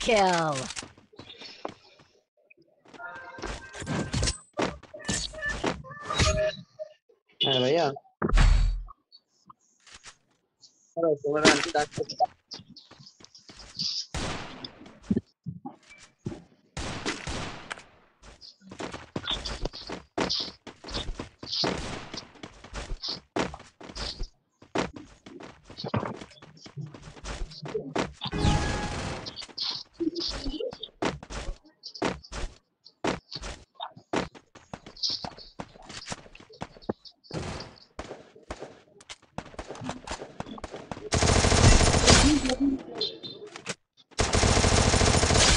kill. হ্যাঁ ভাইয়া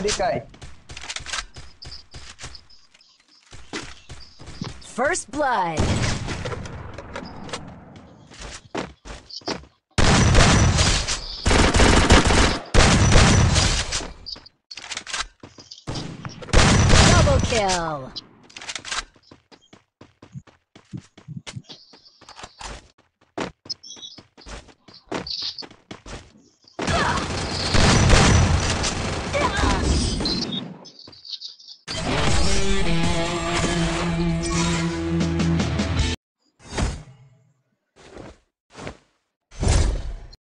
Dedicai. First blood. Double kill.